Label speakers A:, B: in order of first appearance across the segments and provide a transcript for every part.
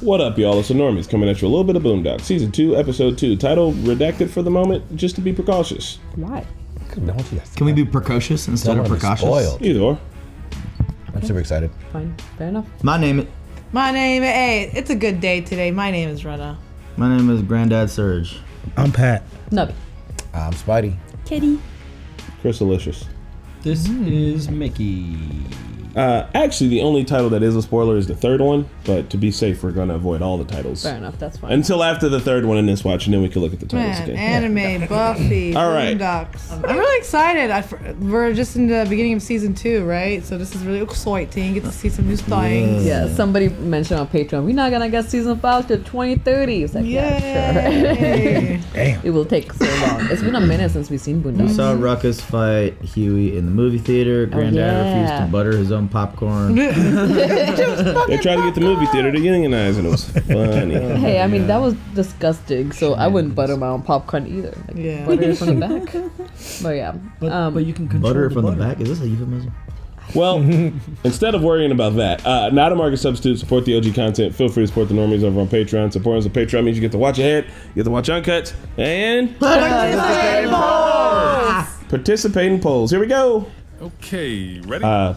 A: What up, y'all? It's the Normies coming at you a little bit of Boondock, Season 2, Episode 2. Title redacted for the moment, just to be precautious.
B: Why?
C: Can we be precocious instead
D: Don't
C: of
D: wanna
C: precautious?
D: spoiled.
A: Either or.
D: I'm super excited.
B: Fine. Fair enough.
C: My name
E: My name, hey, it's a good day today. My name is Rena.
C: my name is Granddad Surge.
F: I'm Pat.
B: Nubby.
D: I'm Spidey.
B: Kitty.
A: Chrysalicious.
F: This mm. is Mickey.
A: Uh, actually, the only title that is a spoiler is the third one, but to be safe, we're going to avoid all the titles.
B: Fair enough. That's fine.
A: Until after the third one in this watch, and then we can look at the titles
E: Man,
A: again.
E: anime, Buffy,
A: All right.
E: Boondocks. I'm really excited. I, we're just in the beginning of season two, right? So this is really exciting. Get to see some new things.
B: yeah, somebody mentioned on Patreon, we're not gonna get season five till 2030. It's like, yeah, sure.
F: Damn.
B: it will take so long. It's been a minute since we've seen Boondocks.
C: We saw Ruckus fight Huey in the movie theater. Granddad refused
B: yeah.
C: to butter his own popcorn.
A: They tried to get the movie theater to unionize, and it was funny.
B: Hey, I mean that was disgusting. So I wouldn't butter my own popcorn either. Like,
E: Yeah.
B: butter it from the back. But yeah,
F: But,
B: um,
F: but you can control
C: butter it from the
F: butter.
C: back? Is this a euphemism?
A: Well, instead of worrying about that, uh, not a market substitute. Support the OG content. Feel free to support the normies over on Patreon. Support us on Patreon means you get to watch ahead, you get to watch uncut, and participate in polls. Here we go.
G: Okay, ready?
A: Uh,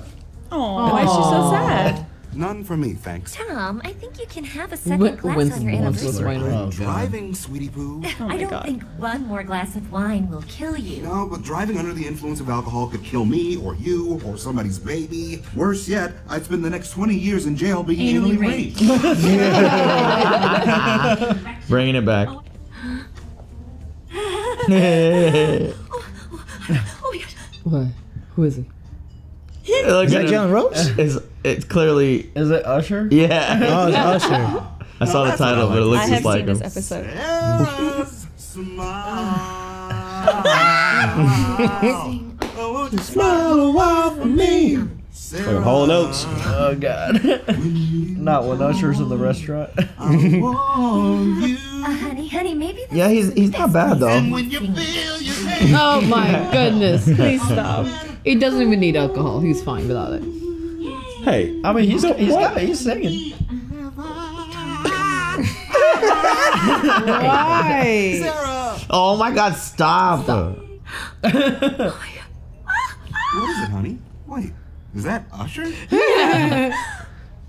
B: why is she so sad?
H: None for me, thanks.
I: Tom, I think you can have a second
B: Win-
I: glass
B: wins
I: on your
B: wants this
I: anniversary.
B: wine.
F: Oh,
H: Driving, sweetie poo.
I: I don't think one more glass of wine will kill you.
H: No, but driving under the influence of alcohol could kill me, or you, or somebody's baby. Worse yet, I'd spend the next 20 years in jail being
I: Anally
H: anally raped.
C: Bringing it back.
I: Oh my gosh.
B: What? Who is he?
C: Look
F: Is
C: at
F: that
C: him.
F: Jalen Rose?
C: It's, it's clearly,
F: Is it Usher?
C: yeah.
F: Oh, it's Usher.
C: I saw the title, but it looks
J: I
C: just
J: have
C: like
J: seen
C: him.
J: this episode.
H: Yes, smile. Oh, won't you smile a while for me?
A: fucking
H: Sarah,
A: Hall and Oates.
F: Oh, God. Not when Usher's in the restaurant.
H: I want you.
I: Uh, honey, honey, maybe this
C: Yeah, he's he's not bad though.
H: And when you feel your pain.
B: Oh my goodness! Please stop. He doesn't even need alcohol. He's fine without it.
A: Hey,
F: I mean, he's he's, got, he's singing.
E: Why?
H: Sarah!
C: Oh my God! Stop.
H: What is it, honey? Wait, is that Usher?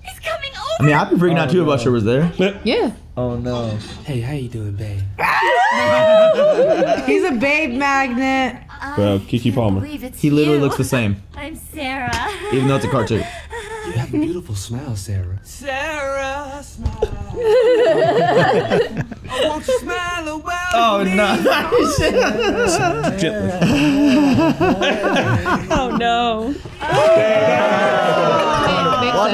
I: He's coming
C: I mean, I'd be freaking out oh, too if Usher was there.
B: Yeah.
F: Oh, no.
K: Hey, how you doing, babe?
E: He's a babe magnet.
A: Well, uh,
I: Keke Palmer.
C: He literally
I: you.
C: looks the same,
I: I'm Sarah.
C: even though it's a cartoon.
K: You have a beautiful smile, Sarah.
H: Sarah, smile. I want you smile a. Oh,
F: oh, no.
A: Gently.
J: Oh no.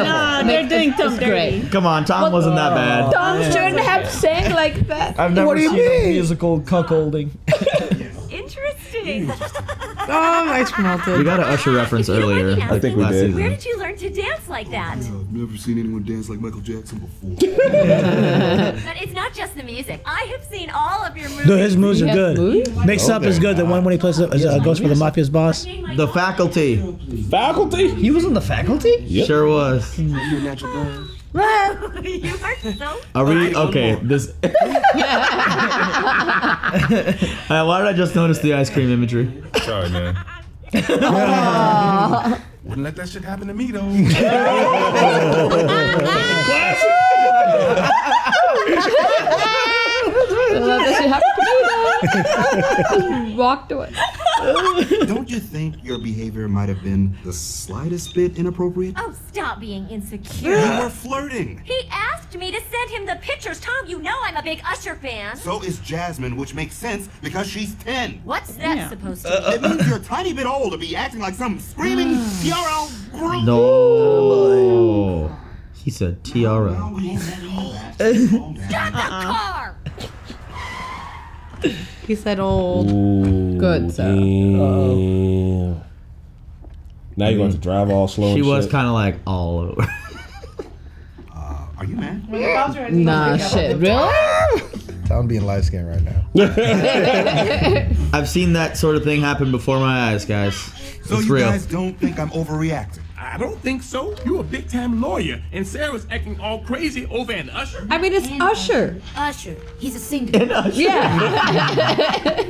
B: Nah,
J: they're doing Tom dirty.
C: Come on, Tom wasn't that bad.
J: Tom shouldn't have sang like that.
F: I've never
C: What do you
F: seen a
C: mean?
F: musical cuckolding.
I: Interesting.
E: Oh, nice
C: We
E: melted.
C: got an Usher reference earlier.
I: I
A: think we
C: last
A: did.
I: Where did you learn to dance like oh, that?
H: I've never seen anyone dance like Michael Jackson before.
I: But it's not just the music. I have seen all of your movies.
F: Dude, his moves are
B: Yes,
F: good.
B: movies?
F: Mix Up is good. The one when he plays uh, a uh, ghost for the Mafia's boss.
C: The faculty
A: Faculty?
F: He was in the faculty?
A: Yep.
C: sure was.
I: you are so.
C: Are we okay? This. Uh, why did I just notice the ice cream imagery?
G: Sorry, man. Wouldn't let that shit happen to me, though.
B: Uh, Let that shit happen to me, though. Walked away.
H: Don't you think your behavior might have been the slightest bit inappropriate?
I: Oh, stop being insecure.
H: You were flirting.
I: He asked me to send him the pictures. Tom, you know I'm a big Usher fan.
H: So is Jazmine, which makes sense because she's 10.
I: What's that supposed to uh, mean?
H: It means you're a tiny bit old to be acting like some screaming TRL group.
C: No. He said TRL.
I: Stop the car!
E: He said old.
A: Ooh,
B: Good, Sarah.
A: damn. Now you're going to drive all slow
C: She
A: and
C: was kind of like all over.
H: Uh, are you mad?
B: Nah, shit. Really?
D: I'm being light skinned right now.
C: I've seen that sort of thing happen before my eyes, guys.
H: So
C: it's
H: you
C: real.
H: guys don't think I'm overreacting?
G: I don't think so. You're a big time lawyer, and Sarah's acting all crazy over an usher.
B: I mean, it's Usher.
I: Usher. He's a singer.
B: Yeah.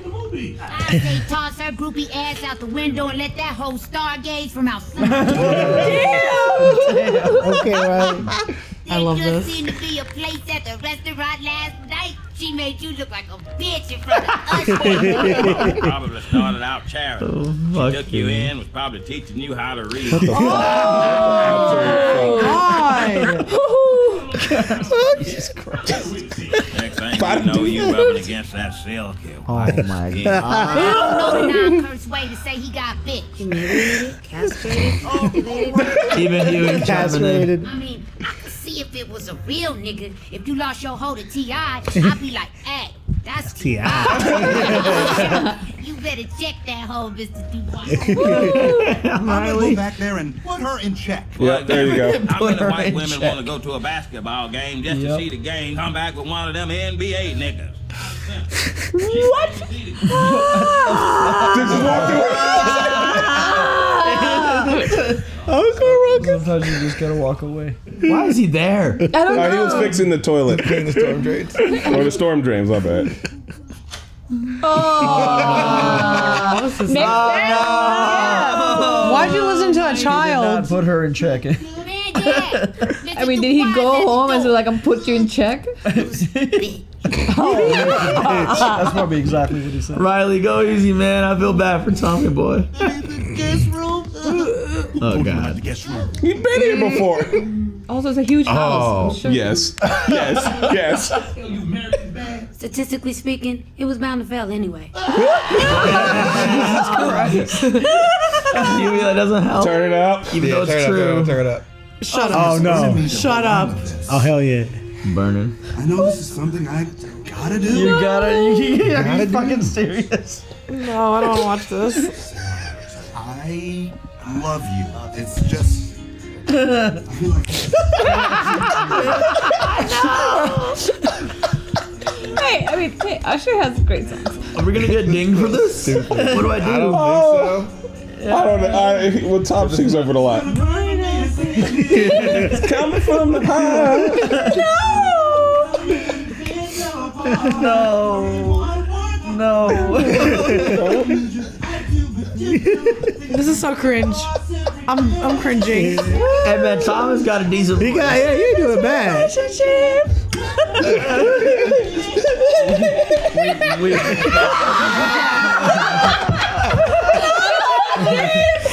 I: I say toss her groupie ass out the window and let that hoe stargaze from outside.
D: Okay, right.
E: I love
I: just
E: this.
I: seemed to be a place at the restaurant last night. She made you look like a bitch in front of us.
L: probably started out charity.
C: Oh,
L: she
C: fuck
L: took you
C: you.
L: in, was probably teaching you how to read.
E: Oh, god.
L: Next thing you know, you rubbing against that silky.
C: Oh my God.
I: I
C: god.
I: don't know the non-curse way to say he got bitch. Castrated, activated.
C: Even Huey jumping in.
D: Castrated.
I: I mean, I could see if it was a real nigga. If you lost your hoe to T.I., I'd be like, hey, that's T.I. you better check that hoe, Mr. Dubois.
H: I'm gonna go back there and put her in check.
A: Yeah, there you go.
L: How many
C: her
L: white women
C: check.
L: want to go to a basketball game just to see the game, come back with one of them NBA niggas?
B: What?
F: Sometimes you just gotta walk away.
C: Why is he there?
B: I don't
A: Uh, he
B: know.
A: was fixing the toilet.
D: Clean the storm drains.
A: or the storm drains, my bad.
B: Oh.
E: This is-
B: Next time.
E: Why'd you listen to a
F: Not
E: child?
F: put her in check.
B: I mean, did he go home and say like, I'm put you in check?
F: That's probably exactly what he said.
C: Riley, go easy, man. I feel bad for Tommy boy. Oh god.
A: You've been here before.
B: Also, it's a huge house. Oh, I'm sure.
A: Yes. Yes. Yes.
I: Statistically speaking, it was bound to fail anyway.
C: Huey, that doesn't help.
A: Turn it up.
C: Even though
D: turn
C: it's
D: it up,
C: true.
D: turn it up.
E: Shut
D: Oh
E: up.
D: Oh no.
E: Shut up.
D: Oh hell yeah.
C: Burning.
H: I know this is something I gotta do.
F: You gotta. You, you, are
D: Gotta
F: you fucking
D: it.
F: serious?
E: No, I don't want to watch this.
H: I love you. It's just. I feel like
B: Hey, I mean, hey, Usher has great songs.
C: Are we gonna get dinged for this? what do I do?
D: I don't
A: Oh.
D: think
A: I don't know. I, well, Tom sings over the lot. It's coming from the high.
F: No. No. No.
E: This is so cringe. I'm I'm cringing.
C: Hey man, Thomas got a decent
D: so. You got yeah, you ain't doing bad.
C: We,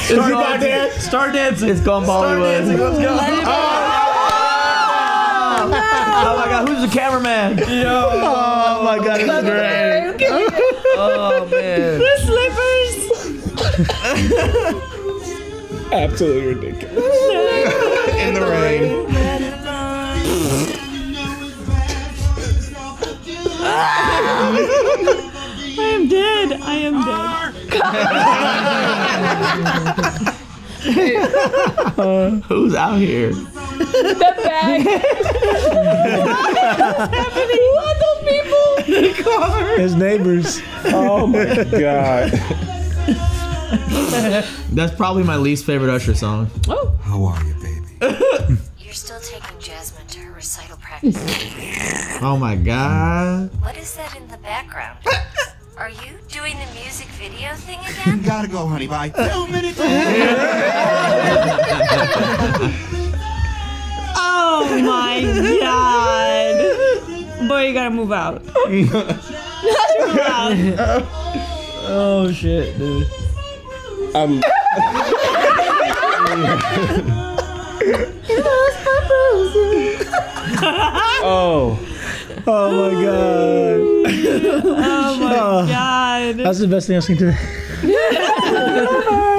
D: Start about dance.
F: Start dancing.
C: it's gone Bollywood.
F: Let's go.
C: Oh, oh my god, who's the cameraman? Yo.
D: Oh my god, this is great.
C: Oh man.
A: Absolutely ridiculous.
D: In the rain.
J: I am dead. I am dead.
C: Who's out here?
B: The bag. Who are those people? The car.
D: His neighbors.
A: Oh my god.
C: That's probably my least favorite Usher song.
B: Oh,
H: How are you, baby?
I: You're still taking Jazmine to her recital practice.
C: Oh my god.
I: what is that in the background? Are you doing the music video thing again?
H: Gotta go, honey. Bye. Two minutes.
J: Oh my god. Boy, you gotta move out. move out.
F: Oh shit, dude.
A: Um, oh.
D: Oh my god.
J: Oh my god.
D: That's the best thing I've seen today.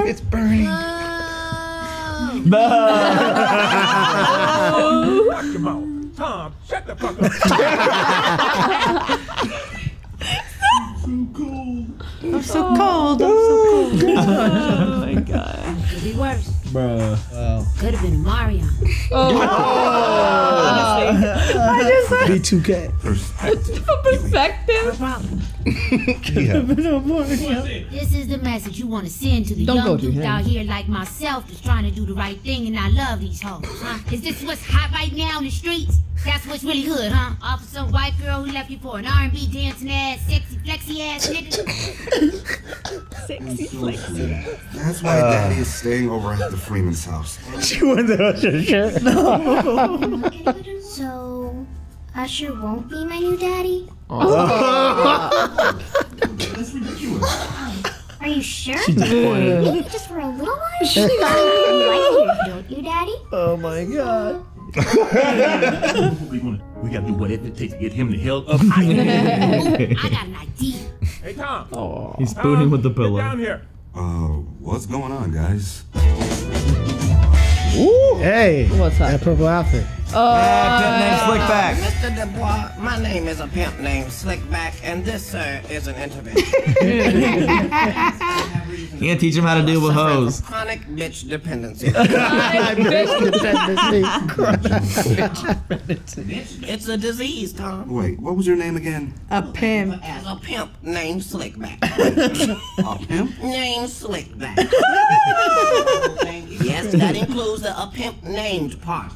D: it's burning. No.
G: Come on. Tom, shut the fuck up.
E: I'm so cold. I'm so cold.
J: Oh my god.
I: Could be worse.
F: Bruh.
D: Wow.
I: Could have been Mario.
J: Honestly.
D: B2K.
B: perspective.
I: No problem. This is the message you want to send to the
B: Don't go
I: young
B: to
I: youth
B: him.
I: out here like myself that's trying to do the right thing and I love these hoes, huh? Is this what's hot right now in the streets? That's what's really good, huh? Off of some white girl who left you for an R&B dancing ass, sexy, flexy ass nigga?
H: That's why uh. Daddy is staying over at the Freeman's house.
D: She wanted to watch her shirt.
M: So, Usher won't be my new daddy? Oh.
H: That's ridiculous.
M: Are you sure?
C: She's disappointed.
M: Maybe just for a little while? you like it, don't you, Daddy?
F: Oh my god.
G: We gonna, we gotta do whatever it takes to get him the hell up.
I: I got an idea.
G: hey Tom.
C: Oh. He's spooning with the
G: Get
C: pillow.
G: down here.
H: Uh, what's going on, guys? Ooh.
D: Hey,
B: What's up?
D: that
B: up?
D: purple outfit.
F: Uh, Slickback.
N: Mr. Dubois, my name is a pimp named Slickback, and this, sir, is an intervention.
C: You can't teach him how to deal with
N: Suffering
C: hoes.
N: from Chronic bitch dependency. it's a disease, Tom.
H: Wait, what was your name again?
E: A pimp.
N: As a pimp named Slickback.
H: A pimp?
N: named Slickback. yes, that includes the a pimp named part.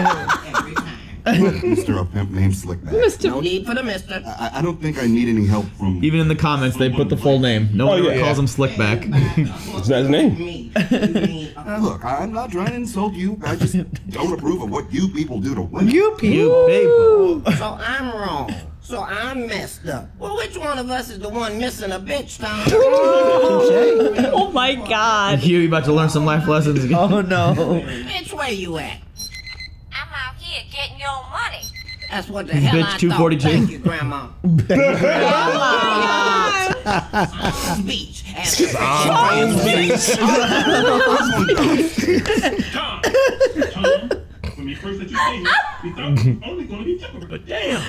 N: Every time.
H: Mr. A Pimp named Slickback.
N: No need for the mister.
H: I, I don't think I need any help from.
C: Even in the comments, they put the full name. No one
A: Oh, yeah.
C: calls him Slickback.
A: It's that his name.
N: Me. You mean,
H: Uh, look, I'm not trying to insult you. I just don't approve of what you people do to women.
E: You people.
C: you people.
N: So I'm wrong. So I'm messed up. Well, which one of us is the one missing a bitch, Tom?
J: Oh my god.
C: Hugh, you about to learn some life lessons.
F: Oh no.
N: bitch, where you at?
I: I'm out here getting your money.
N: That's what the hell
C: Bitch,
N: I
C: 242.
N: thought. Thank you, Grandma. Beach.
G: Tom. Tom. When we first let you stay here, we thought it was only gonna be temporary. But damn.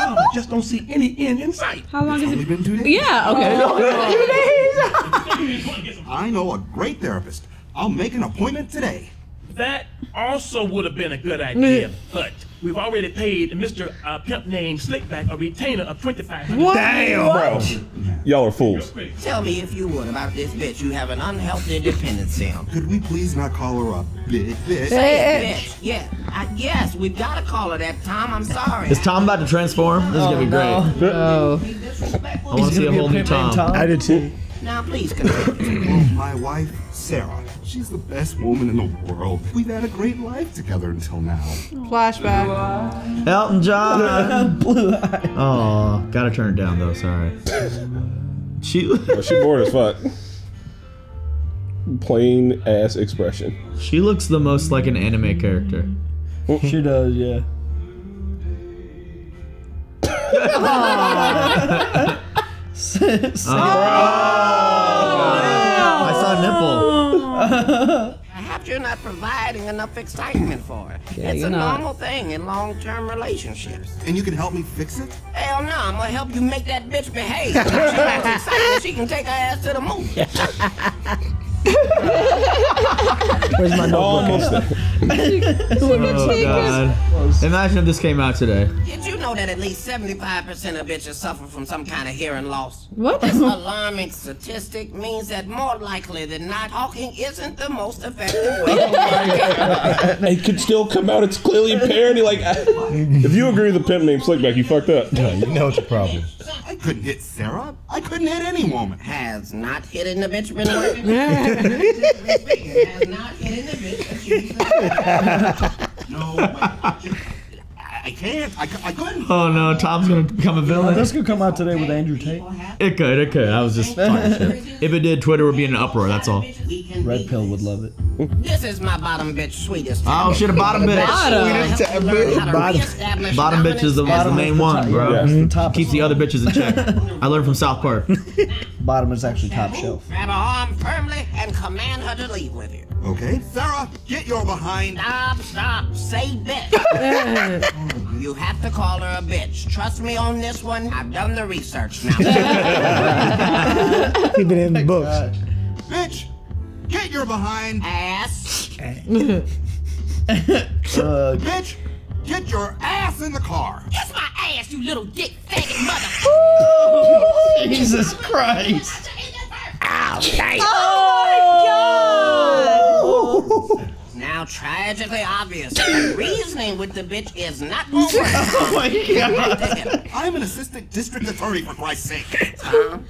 G: Tom, I just don't see any end in sight.
B: How long is
H: Only
B: it?
H: been two days.
B: Yeah, okay. Oh.
H: I know a great therapist. I'll make an appointment today.
G: That also would have been a good idea, but we've already paid Mr. Uh, Pimp named Slickback a retainer of $2,500.
A: Damn, bro. Y'all are fools.
N: Tell me if you would about this bitch you have an unhealthy dependency on.
H: Could we please not call her a big bitch?
N: Say it, bitch. Yeah. I, yes, we've got to call her that, Tom. I'm sorry.
C: Is Tom about to transform? This is gonna be great.
B: Oh.
C: I want to see a whole new Tom.
D: I did too.
N: Now, please continue.
H: My wife, Sarah. She's the best woman in the world. We've had a great life together until now.
E: Flashback.
C: Elton John. Oh, gotta turn it down though. Sorry. She
A: Oh, she bored as fuck. Plain ass expression.
C: she looks the most like an anime character.
F: She does, yeah.
C: I saw a nipple.
N: Perhaps you're not providing enough excitement for her.
B: Yeah,
N: it's a
B: not.
N: normal thing in long-term relationships.
H: And you can help me fix it?
N: Hell no, I'm gonna help you make that bitch behave. She wants excitement, she can take her ass to the movie.
D: Where's my notebook?
A: Almost there.
C: Oh god. Imagine if this came out today.
N: Did you know that at least 75% of bitches suffer from some kind of hearing loss?
B: What?
N: This alarming statistic means that more likely than not, talking isn't the most effective way oh to.
A: It could still come out. It's clearly impaired. You're Like, if you agree with the pimp named Slickback, you fucked up.
D: No, you know what's your problem.
H: I couldn't hit Sarah. I couldn't hit any woman.
N: Has not hitting the bitch been working? Has not hitting the bitch.
H: No, wait. I can't. I, I couldn't.
C: Oh no, Tom's gonna become a villain.
F: this could come out today with Andrew Tate.
C: It could, it could. I was just talking shit. If it did, Twitter would be in an uproar. That's all.
F: Red Pill would love it.
N: This is my bottom bitch sweetest.
C: Oh shit, a bottom bitch.
N: Bottom.
C: Bottom bitch is the, is the main one, bro.
F: Yeah, the top
C: Keeps the other bitches in check. I learned from South Park.
F: Bottom is actually top shelf.
N: Grab her arm firmly and command her to leave with you.
H: Okay, Sarah, get your behind.
N: Stop, stop, say bitch. You have to call her a bitch. Trust me on this one. I've done the research now.
D: He's been in the books.
H: Bitch, get your behind.
N: Ass.
F: Uh,
H: Bitch, get your ass in the car.
I: Kiss my ass, you little dick faggot mother.
C: Jesus Christ.
N: Now, tragically obvious. The reasoning with the bitch is not gonna.
C: Oh my God.
H: I'm an assistant district attorney, for Christ's sake.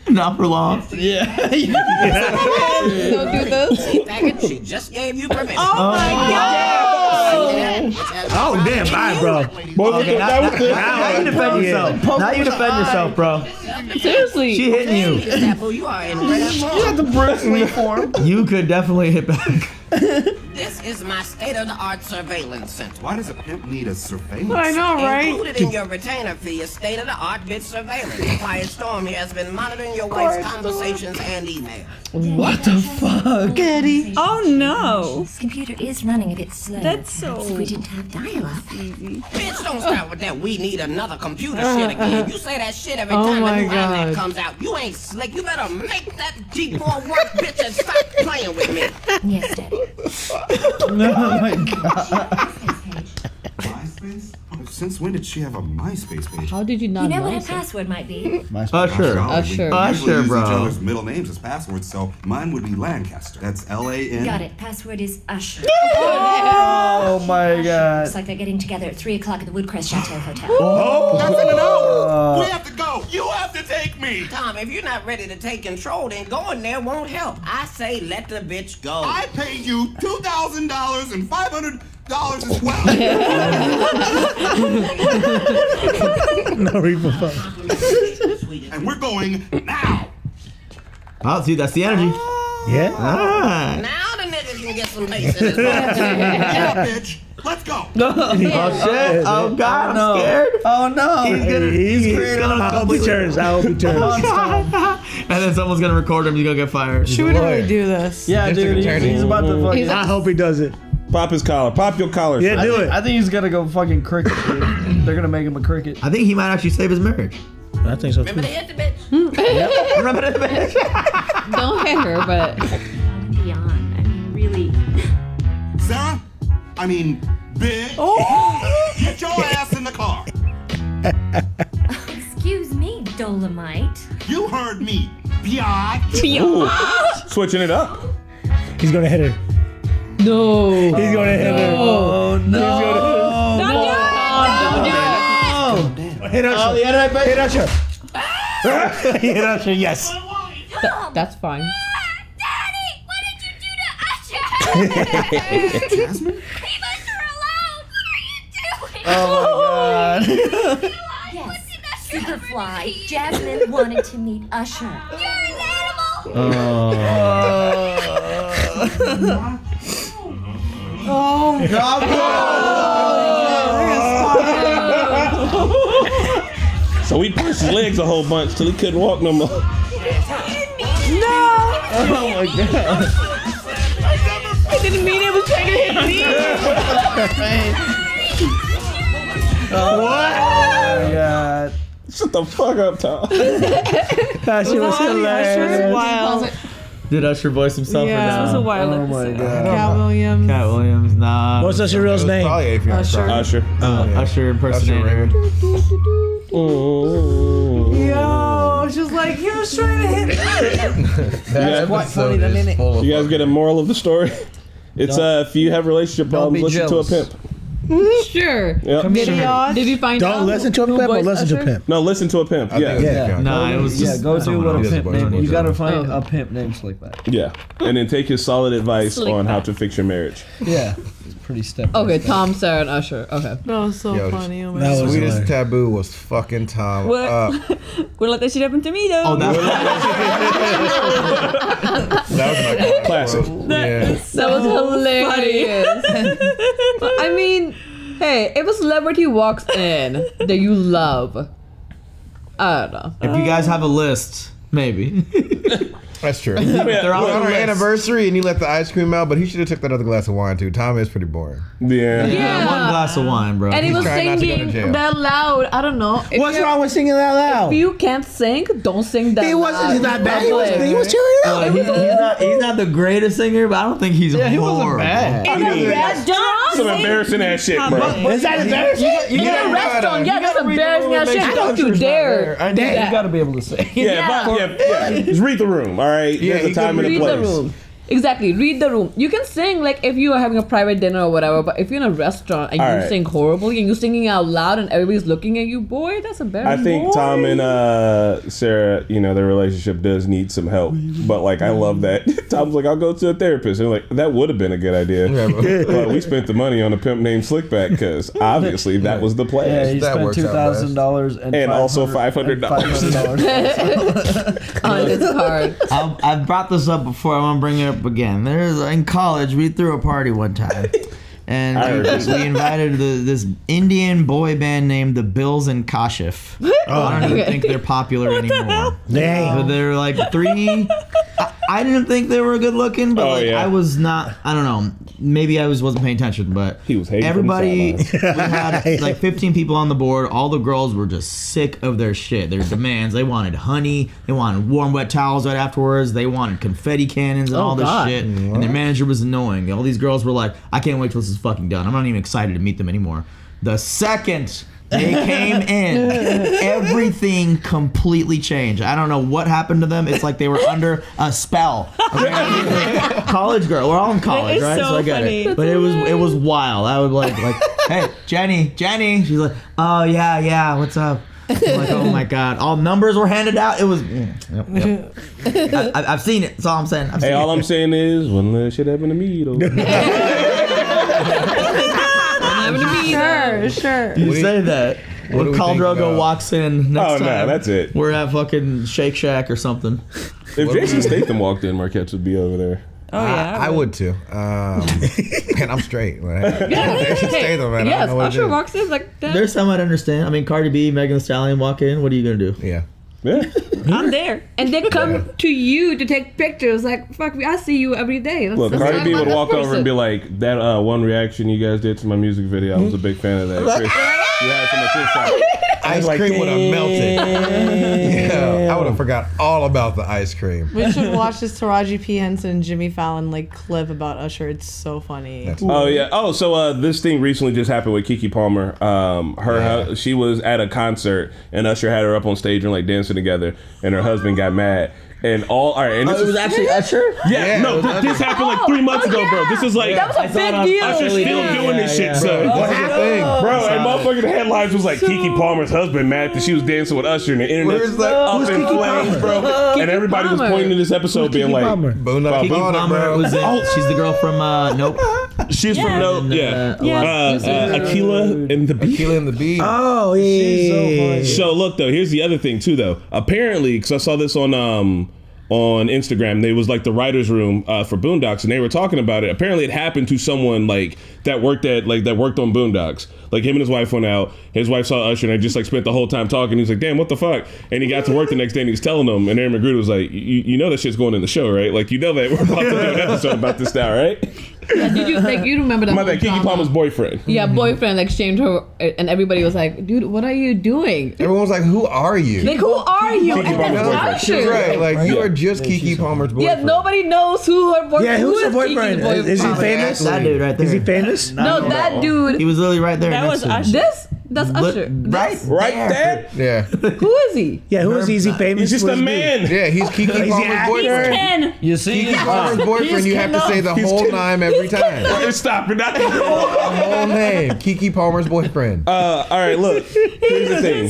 C: Not for long.
F: Yeah.
B: Don't do this.
N: Faggot, she just gave you permission.
J: Oh my
D: Oh damn, bye, bro.
A: Boy,
C: Okay, now, now, now you defend yourself. Now you defend yourself, bro.
B: Seriously.
C: She hitting you.
N: Gestapo, you are in red form.
A: the Bruce form.
C: You could definitely hit back.
N: This is my state-of-the-art surveillance center.
H: Why does a pimp need a surveillance?
E: I know, right?
N: Included in your retainer fee is state-of-the-art bit surveillance. Quiet Storm here has been monitoring your wife's conversations and emails.
F: What the fuck?
E: Getty.
J: Oh no.
M: This computer is running a bit slow.
J: That's so-
M: If we didn't have dial-up.
N: Bitch, don't start with that. We need another computer shit again. You say that shit every
E: Oh
N: time
E: my
N: a new
E: God.
N: iMac comes out. You ain't slick. You better make that G4 work, bitch, and stop playing with me.
M: Yes, Daddy.
F: Oh my god.
H: MySpace? Since when did she have a MySpace page?
B: How did you not
M: You know
B: know?
M: what her
B: sir?
M: password might be?
C: Usher.
B: Usher.
H: We
C: Usher,
H: usually use
C: bro.
H: each other's middle names as passwords, so mine would be Lancaster. That's L-A-N.
M: Got it. Password is Usher.
F: Oh my god.
M: Looks like they're getting together at 3 o'clock at the Woodcrest Chateau Hotel.
H: Oh, that's an
F: Uh,
H: no! We have to go! You have to take me!
N: Tom, if you're not ready to take control, then going there won't help. I say let the bitch go.
H: I paid you $2,000 and $500 as well.
D: no reaper fuck.
H: and we're going now!
C: Oh, see, that's the energy.
D: Yeah.
C: Ah.
N: Now the nigga can get some bass in his
H: Yeah, bitch! Let's go!
C: Oh shit! Oh god, I'm
F: no.
C: scared.
F: Oh no.
C: He's gonna,
D: He's,
C: he's
D: he's,
C: gonna
D: I hope he turns. I hope he turns.
C: and then someone's gonna record him. He's gonna get fired.
E: She would really do this.
F: Yeah, dude. He's, he's about to fucking.
D: I hope he does it.
A: Pop his collar. Pop your collar.
D: Yeah,
A: son.
D: do
F: I
D: it.
F: think, I think he's gonna go fucking cricket. Dude. They're gonna make him a cricket.
C: I think he might actually save his marriage.
D: I think so
N: Remember
D: too.
N: to hit the bitch?
C: Remember the bitch?
B: Don't hit her, but
M: Beyond. I mean, really.
H: Sarah? I mean, bitch!
E: Oh.
H: Get your ass in the car!
M: Excuse me, Dolomite.
H: You heard me, biatch!
A: Ooh. Switching it up.
D: He's gonna hit her.
B: No.
D: He's gonna hit her.
F: Oh no.
B: Don't do it.
F: Oh.
D: Hit Usher.
F: Oh, the internet bitch.
D: Hit Usher. hit Usher. Yes.
B: Th- that's fine.
M: Daddy, what did you do to Usher?
H: Jazmine?
M: Leave Usher alone. What are you doing?
F: Oh my god.
M: Yes, Superfly. Jazmine wanted to meet Usher. You're an animal.
E: Oh, Oh,
A: so we pushed his legs a whole bunch till he couldn't walk no more. No!
F: Oh my god.
J: I didn't mean it was trying to hit me.
F: Oh my god.
A: Shut the fuck up, Tom.
D: That shit was hilarious.
J: Wild.
C: Did Usher voice himself
E: Yeah.
C: or
J: It was a
C: no?
J: wild
F: Oh my
J: episode.
F: god.
E: Katt Williams.
C: Katt Williams, nah.
D: What's Usher's real name?
O: Probably Afion
E: Usher.
O: Cross.
A: Usher.
C: Uh,
O: yeah.
C: Usher impersonator.
E: Yo, she was like, you was trying to hit me.
A: Yeah.
F: Quite funny,
O: episode
F: doesn't
O: is
F: it?
O: full of
A: You guys get a moral of the story? It's uh, if you have relationship
F: Don't
A: problems, listen
F: jealous.
A: to a pimp.
B: Sure.
A: Yep.
E: Did he odd?
B: Did you find out?
D: Don't listen to a pimp or
B: voiced
D: listen to
B: Usher?
D: pimp.
A: No, listen to a pimp.
O: I
A: Yeah.
O: think
A: yeah.
O: Afion
C: Nah, it was
F: Yeah, go through what a
O: He does a
F: pimp name. You gotta find
B: Oh.
F: a pimp named Slickback.
A: Yeah. And then take his solid advice
B: Slick
A: on how to fix your marriage.
F: Yeah. It's pretty step. by
B: Okay,
F: step.
B: Tom, Sarah, and Usher. Okay.
E: That was so
O: Yo,
E: funny. Oh my
D: that
E: God.
D: was-
O: Sweetest
D: hilarious.
O: taboo was fucking Tom.
J: What?
O: up.
J: Wouldn't let that shit happen to me though.
C: Oh, that
O: That was my
A: Classic.
O: Yeah.
B: That was hilarious. But, I mean, hey, if a celebrity walks in that you love, I don't know.
C: If you guys have a list, maybe.
O: That's true.
C: They're on
O: on
C: the
O: our anniversary, and you let the ice cream out, but he should have took that other glass of wine too. Tom is pretty boring.
A: Yeah.
B: Yeah.
C: One glass of wine, bro.
B: And he
O: He's
B: was
O: trying not to go to
B: singing that loud. I don't know. If
D: What's wrong with singing that loud?
B: If you can't sing, don't sing that
D: He wasn't
B: loud.
D: that bad. He was, he was cheering it
C: Uh, he- he's, not, he's not the greatest singer, but I don't think he's
F: Yeah, he
C: horrible.
F: wasn't bad.
J: In a restaurant?
A: Some embarrassing ass shit, bro.
D: Is that embarrassing?
F: You, got- you
B: In
F: gotta-
B: a restaurant,
F: you
B: yeah, that's
F: gotta read the
B: embarrassing
F: rule
B: as
F: and
B: shit.
F: make
B: How
F: sure
B: don't you dare.
F: I
B: do?
F: You gotta be able to say.
A: Yeah, yeah, yeah, yeah. Just read the room, all right?
O: Yeah,
A: There's a time and a place.
B: The room. Exactly, read the room. You can sing like if you are having a private dinner or whatever, but if you're in a restaurant and
A: All
B: you
A: right.
B: sing horribly and you're singing out loud and everybody's looking at you, boy, that's embarrassing.
A: I think
B: boy.
A: Tom and uh, Sarah, you know, their relationship does need some help. But like, I love that. Tom's like, I'll go to a therapist. And like, that would have been a good idea. but we spent the money on a pimp named Slickback because obviously that was the plan.
F: Yeah, he
O: That
F: spent
O: works
F: two
O: out
F: thousand dollars and
A: And also
F: $500
A: $500.
B: on this card.
C: I've, I've brought this up before. I want to bring it up again. There's in college we threw a party one time, and we, we invited the, this Indian boy band named the Bills and Kashif. Oh, I don't even think they're popular anymore.
D: Dang.
C: But they're like three. I, I didn't think they were good looking, but
A: Oh,
C: like
A: yeah.
C: I was not. I don't know. Maybe I was wasn't paying attention, but
A: He was hating from the
C: everybody. we had like 15 people on the board. All the girls were just sick of their shit. Their demands. They wanted honey. They wanted warm, wet towels right afterwards. They wanted confetti cannons and
B: Oh,
C: all this
B: God.
C: shit. And their manager was annoying. All these girls were like, "I can't wait till this is fucking done. I'm not even excited to meet them anymore." The second they came in, everything completely changed. I don't know what happened to them. It's like they were under a spell. Okay? college girl. We're all in college, right?
J: so
C: I get
J: funny.
C: it. But it was it was wild. I would like like, hey Jenny, Jenny. She's like, oh yeah, yeah. What's up? I'm like, oh my god. All numbers were handed out. It was. mm, Yep, yep. I, I, I've seen it. That's all I'm saying. I've
A: Hey, all
C: it.
A: I'm saying is, when less shit happened to me, though.
E: Sure, sure.
C: You say that.
O: what do
C: When
O: we
C: Khal
O: think
C: Drogo
O: about-
C: walks in next
A: Oh, no,
C: time,
A: that's it.
C: We're at fucking Shake Shack or something.
A: If Jason Statham walked in, Marquette would be over there.
J: Oh yeah.
O: I, I would too. Um, man, I'm straight. Man. Jason Statham, man. I
B: yes,
O: don't know what to
B: Usher
O: do.
B: walks in like that.
C: There's some I'd understand. I mean, Cardi B, Megan Thee Stallion walk in. What are you gonna do?
O: Yeah.
A: Yeah.
J: I'm there.
B: and they come to you to take pictures. Like, fuck, I see you every day.
A: Look, Cardi B would walk over and be like, "That uh, one reaction you guys did to my music video, I was a big fan of that." Chris, you had some of this side." I was
O: Ice
A: like,
O: cream would have melted. Yeah, I would have forgot all about the ice cream.
E: We should watch this Taraji P Henson and Jimmy Fallon like clip about Usher. It's so funny.
A: Oh yeah. Oh, so uh, this thing recently just happened with Keke Palmer. Um, her hu- she was at a concert and Usher had her up on stage and like dancing together, and her husband got mad. And all, all right, and this
C: Oh, it was
A: is-
C: actually Usher.
A: yeah,
O: Yeah,
A: no, th- this
O: Usher.
A: happened like three months
B: Oh,
A: ago, bro. This is like
B: That was a
C: I
B: big deal.
A: Usher's still
C: Yeah,
A: doing this
C: yeah,
A: shit,
C: yeah.
A: son.
O: What's the thing?
A: Bro, and motherfucking headlines was like Keke Palmer's husband mad that she was dancing with Usher, and the internet
O: Where's that?
A: up
O: Who's
A: in
O: Keke
A: flames, bro. and everybody was pointing to this episode, being like,
D: Palmer?
O: Boondock
A: Keke
O: Palmer,
C: Palmer
O: bro.
C: was in. She's the girl from uh, Nope.
A: "She's from no,
C: And,
A: yeah,
C: uh,
J: Yeah.
A: uh, uh, Akeelah and the Beast."
O: Akeelah and the Bee.
D: Oh yeah.
F: She's so funny.
A: So look though, here's the other thing too though. Apparently, because I saw this on um on Instagram, they was like the writers' room uh, for Boondocks, and they were talking about it. Apparently, it happened to someone like that worked at like that worked on Boondocks. Like him and his wife went out. His wife saw Usher, and they just like spent the whole time talking. He's like, "Damn, what the fuck?" And he got to work the next day, and he's telling them. And Aaron McGruder was like, "You you know that shit's going in the show, right? Like you know that we're about to do an episode about this now, right?"
B: Yeah, did you like you remember that?
A: My
B: whole
A: bad,
B: Keke?
A: Palmer's boyfriend.
B: Yeah, boyfriend like shamed her, and everybody was like, "Dude, what are you doing?
O: Everyone was like, "Who are you?"
B: Like, who are you?"
A: Keke
B: And
A: Palmer's
B: that's
A: boyfriend.
O: She's right. Like you are just Keke Palmer's boyfriend.
B: Yeah, nobody knows who her boyfriend.
D: Yeah, who's
B: who
D: the
B: is
D: boyfriend? Is, is he
B: boyfriend?
D: famous?
C: That dude right there.
D: Is he famous?
B: No, that dude.
C: He was literally right there.
J: That
C: next
J: was
C: to.
J: Usher.
B: This? That's
C: Look,
B: Usher.
C: right,
B: This?
A: Right there.
O: Yeah.
B: Who is he?
D: Yeah, who is he? Is he famous?
A: He's just a
D: does he
A: man.
O: Yeah, he's
D: Keke
O: Palmer's
D: actor.
O: boyfriend.
J: Ken.
F: You see,
O: Keke Palmer's boyfriend. You have to say the
A: He's
O: whole
A: Ken.
O: name every time.
A: Stop it! Not
O: The whole name. Keke Palmer's boyfriend.
A: Uh, all right, look. Here's the thing.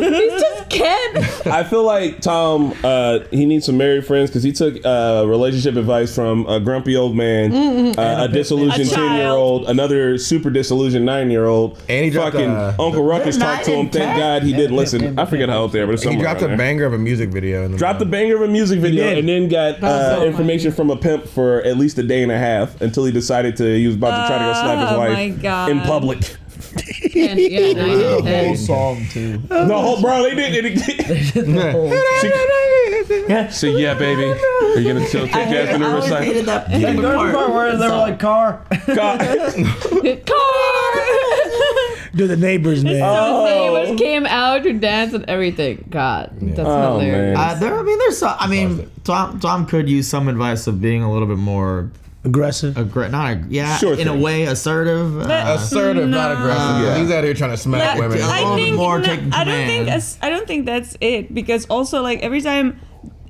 B: He's just Ken.
A: I feel like Tom. Uh, he needs some married friends because he took uh, relationship advice from a grumpy old man, uh, a disillusioned
J: A child.
A: ten year old, another super disillusioned nine year old.
O: And he dropped
A: fucking
O: a-
A: Uncle Ruckus talked to
C: not
A: him. Thank. God he didn't listen. I forget how old they are, but it's
O: He
A: somewhere.
O: dropped a
A: there.
O: banger of a music video. In the
A: Dropped the banger of a music video
D: did.
A: and then got
B: That's
A: uh,
B: so
A: information from a pimp for at least a day and a half until he decided to he was about to try to go slap his
J: Oh,
A: wife
J: my God.
A: in public.
B: Ken, yeah, nine
F: the whole
B: ten.
F: song too.
A: The whole bro, they did it. She, so yeah, baby, are you gonna still take
C: I, hate-
A: Jazmine
C: I
A: to
C: always
A: recite?
C: hated that
F: There's
C: fucking
F: a
C: part.
F: part where they were like car,
B: car. Car.
D: Do the neighbors, man.
B: The neighbors came out to dance and everything. God, that's
A: Oh,
B: hilarious.
C: Uh, there, I mean, there's some. I mean, Tom, Tom could use some advice of being a little bit more aggressive. Aggr- not ag- yeah,
O: Sure
C: in a way assertive. uh,
O: Assertive, not aggressive.
C: Yeah.
O: He's out here trying to smack
P: But
O: women.
P: I think
C: more
P: no,
C: taking
P: I don't think I don't think that's it because also like every time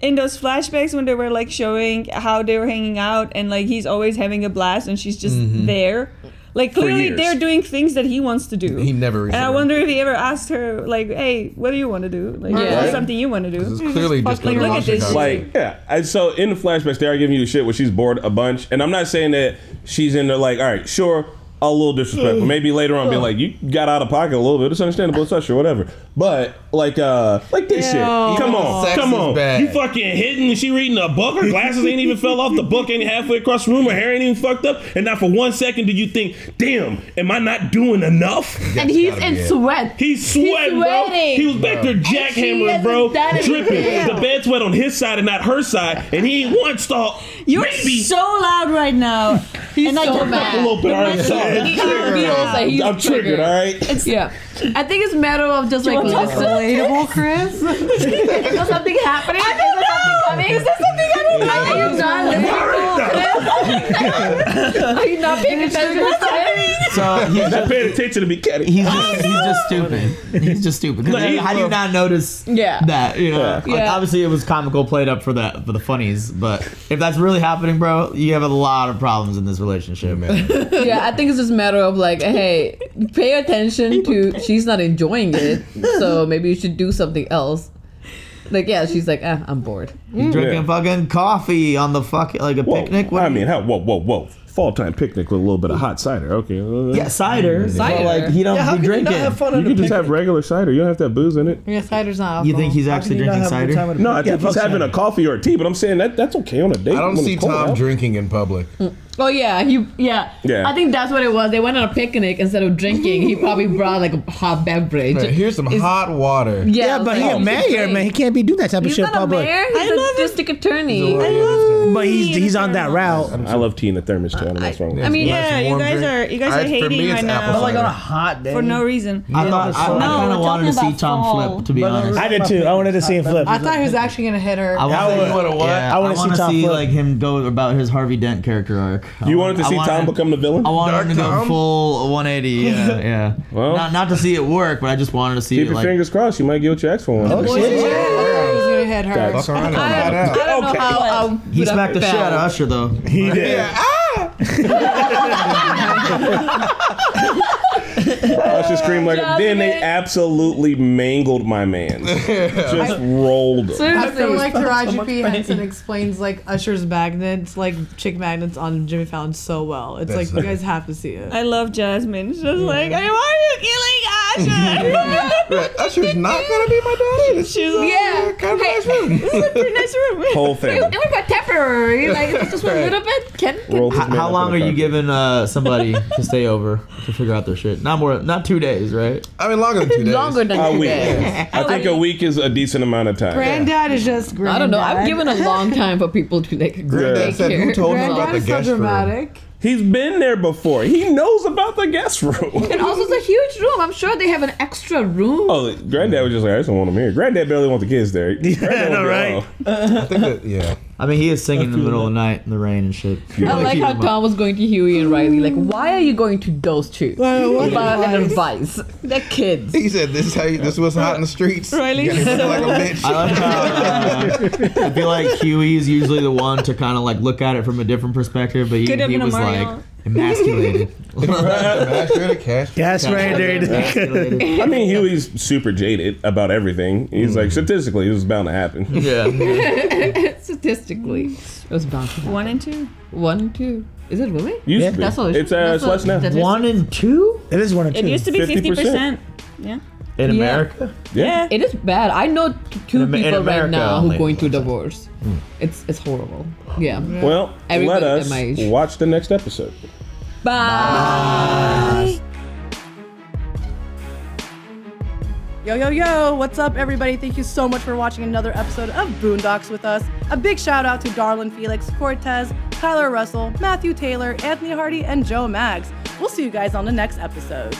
P: in those flashbacks when they were like showing how they were hanging out and like he's always having a blast and she's just
O: Mhm.
P: there. Like clearly they're doing things that he wants to do.
O: He never
P: And I
O: reassured.
P: wonder if he ever asked her like, "Hey, what do you want to do? Like,
A: Yeah.
P: is
A: Right.
P: something you want to do?"
O: clearly
P: Fuck,
O: just
P: like, look at this.
A: Like, yeah. And so in the flashbacks, they are giving you shit where she's bored a bunch. And I'm not saying that she's in there like, all right, sure, a little disrespectful. Maybe later on, be like, you got out of pocket a little bit. It's understandable, it's sure, whatever. But like, uh, like this shit. Come on,
O: Sex
A: come
O: is
A: on.
O: bad.
A: You fucking hitting? and She reading a book. Her glasses ain't even fell off. The book ain't halfway across the room. Her hair ain't even fucked up. And not for one second do you think, damn, am I not doing enough?
B: And he's in sweat.
A: He's sweating, bro.
B: sweating.
A: He was back there jackhammering, bro,
B: hasn't done
A: dripping.
B: anything.
A: The bed sweat on his side and not her side, and he ain't once thought.
P: You're
A: maybe.
P: so loud right now.
B: He's
P: and I
B: so
P: don't
B: mad.
A: a little bit. All right, sorry.
B: He feels like he's
A: I'm triggered. All right.
B: yeah. I think it's a matter of just like listen.
E: Relatable, Chris.
B: Is there something happening? Is there something coming? Is there something coming? Are you not listening? Are you not paying attention to this?
C: So he's
A: not
C: just,
A: paying attention to be kidding.
C: he's just, he's just stupid. He's just stupid.
A: No, he-
C: how do you not notice
B: Yeah.
C: that? You know,
A: Yeah.
C: like
B: Yeah.
C: obviously it was comical played up for that for the funnies, but if that's really happening, bro, you have a lot of problems in this relationship, man.
B: Yeah, I think it's just a matter of like, hey, pay attention to. She's not enjoying it, so maybe you should do something else. Like, yeah, she's like, eh, I'm bored.
C: He's drinking fucking coffee on the fucking like a
A: Whoa,
C: picnic. What
A: I mean, how, whoa, whoa, whoa. Fall time picnic with a little bit of hot cider. Okay.
C: yeah, cider. Mm.
B: Cider.
C: So, like he don't
F: Yeah, how
C: be
F: can you not
C: drinking.
F: have fun
A: You
F: at a
A: can just
F: picnic?
A: have regular cider. You don't have to have booze in it.
E: Yeah, cider's not alcohol.
C: You think he's
F: How
C: actually
F: you not
C: drinking
F: have a good
C: cider?
F: at a
A: No, I
F: picnic?
A: think he's
F: fuck
A: having a
F: cider.
A: coffee or a tea, but I'm saying that that's okay on a date.
O: I don't
A: when
O: see
A: it's cold
O: Tom
A: out.
O: drinking in public.
B: Oh yeah, he yeah.
A: Yeah.
B: I think that's what it was. They went on a picnic instead of drinking. He probably brought like a hot beverage.
O: Man, here's some
B: It's-
O: hot water.
B: Yeah,
D: Yeah, but he a oh, mayor, man. He can't be doing that type of
B: He's
D: shit
B: not
D: in
B: a
D: public.
B: mayor. He's a district attorney.
D: But he's he's on that route.
A: I love tea in the thermos too. I don't know what's wrong with
B: I mean,
P: Yeah, you
O: warm
P: guys
O: drink.
P: are you guys
O: I-
P: are
O: for
P: hating
O: me, it's
P: right now.
O: apple
F: But like on a hot day.
P: for no reason.
C: I thought I, I
P: No,
C: kind of
P: we're
C: wanted to
P: talking
C: see
P: about
C: Tom
P: fall.
C: flip. To be
F: But-
C: honest,
D: I did too. I wanted to see him flip.
E: I thought he was actually gonna hit her.
C: I want
O: you wanna what?
C: Yeah,
D: I
C: I
D: wanna
C: want
D: see
C: to
D: Tom
C: see
D: flip.
C: like him go about his Harvey Dent character arc. I
A: You
C: want-
A: wanted to
C: I
A: see
C: wanted-
A: Tom become the villain?
C: I wanted him to go
O: Dark Tom?
C: full 180. Yeah, yeah.
A: Well-
C: not not to see it work, but I just wanted to see
A: Keep
C: it
A: your
C: like.
A: fingers crossed. You might get what you asked for one.
D: Oh,
E: I thought he was gonna hit her.
A: That's-
O: Fuck around
B: I. I don't know how. I'll
C: He smacked the shit out of. Usher though.
D: He did. Yeah. Ah!
A: I should scream like. Then they absolutely mangled my man. Just rolled him.
E: I feel like Taraji
F: much
E: P.
F: pain.
E: Henson explains like Usher's magnets, like chick magnets on Jimmy Fallon so well. It's
O: That's
E: like you guys have to see it.
P: I love Jazmine. She's just like, hey, why are you killing Asha?
O: Right, Usher's not gonna be my daddy. This
P: She's
O: is, uh,
B: Yeah.
O: kind of nice room.
P: This is a pretty nice room.
A: Whole
B: It
A: thing.
B: was like temporary. Like it's just a little bit. Can, can
C: How, how long are you giving uh, somebody to stay over to figure out their shit? Not more, not two days, right?
O: I mean, longer than two days.
B: longer than
A: A
B: two
A: week.
B: days.
A: I think a week is a decent amount of time.
E: Granddad is just granddad.
B: I don't know. I've given a long time for people to like.
O: Granddad
B: take
O: said, "Who told him about
E: Granddad
O: the
E: is so
O: guest room?"
E: Dramatic.
A: He's been there before. He knows about the guest room.
B: And also, it's a huge room. I'm sure they have an extra room.
A: Oh, granddad was just like, I just don't want him here. Granddad barely want the kids there. Granddad
D: know,
A: wanna
D: right?
A: alone.
O: I think that, yeah.
C: I mean, he is singing in the middle of the night in the rain and shit.
B: I like how Tom was going to Huey and Riley. Like, why are you going to those two?
E: what
B: About an advice. They're kids.
O: He said, "This is how you, this was hot in the streets."
P: Riley.
O: You gotta look like a bitch.
C: I like how uh, I feel like Huey is usually the one to kind of like look at it from a different perspective, but he,
P: Could have
C: he
P: been a
C: was
P: Mario.
C: like emasculated.
O: Master of the cash.
D: That's right, dude.
C: emasculated.
A: I mean, Huey's super jaded about everything. He's like, statistically, this is bound to happen.
C: Yeah.
B: Statistically, it was bound to happen.
P: One and two.
B: One and two. Is it really?
A: Used
D: Yeah.
A: to be.
B: That's all it
A: it's
B: should-
A: uh,
B: that's
A: it's less now.
B: what-
C: One and two
D: It is one and two.
P: It used to be
A: 50%.
P: 50%. Yeah.
C: In
B: Yeah.
C: America.
A: Yeah.
B: It is bad. I know two
C: In Am- in
B: people right
C: America
B: now who
C: only.
B: going through divorce. It's it's horrible. Yeah.
A: Well,
B: Everybody
A: let us
B: my
A: watch the next episode.
B: Bye.
E: Yo, yo, yo, what's up, everybody? Thank you so much for watching another episode of Boondocks with us. A big shout out to Darlin Felix, Cortez, Tyler Russell, Matthew Taylor, Anthony Hardy, and Joe Maggs. We'll see you guys on the next episode.